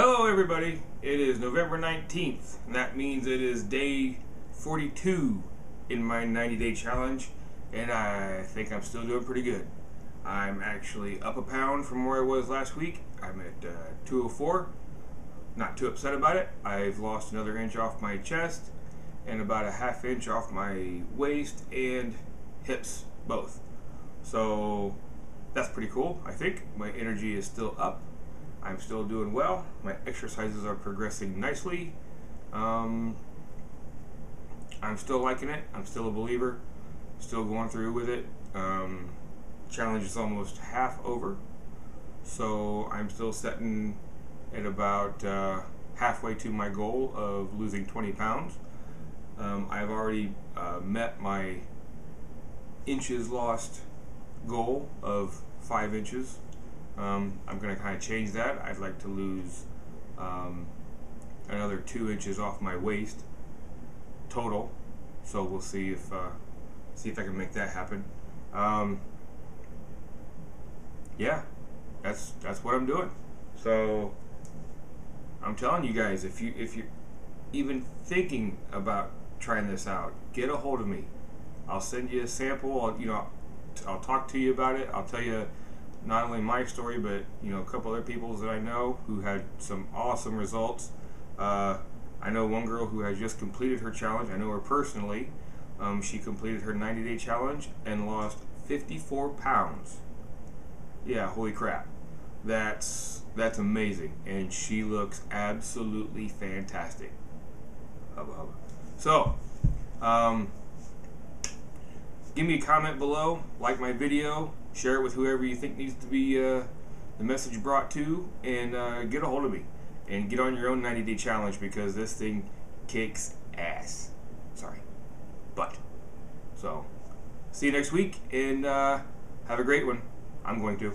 Hello, everybody. It is November 19th, and that means it is day 42 in my 90 day challenge, and I think I'm still doing pretty good. I'm actually up a pound from where I was last week. I'm at uh, 204. Not too upset about it. I've lost another inch off my chest and about a half inch off my waist and hips, both. So that's pretty cool, I think. My energy is still up. I'm still doing well. My exercises are progressing nicely. Um, I'm still liking it. I'm still a believer. Still going through with it. Um, challenge is almost half over. So I'm still setting at about uh, halfway to my goal of losing 20 pounds. Um, I've already uh, met my inches lost goal of five inches. Um, I'm going to kind of change that. I'd like to lose um, another two inches off my waist total. So we'll see if uh, see if I can make that happen. Um, yeah, that's that's what I'm doing. So I'm telling you guys, if you if you're even thinking about trying this out, get a hold of me. I'll send you a sample. I'll, you know, I'll talk to you about it. I'll tell you not only my story, but you know, a couple other people's that I know who had some awesome results. Uh, I know one girl who has just completed her challenge. I know her personally. Um, she completed her 90-day challenge and lost 54 pounds. Yeah, holy crap. That's that's amazing, and she looks absolutely fantastic. So, um, give me a comment below, like my video, share it with whoever you think needs to be uh, the message brought to, and uh, get a hold of me. And get on your own 90 day challenge because this thing kicks ass. Sorry. But. So, see you next week, and uh, have a great one. I'm going to.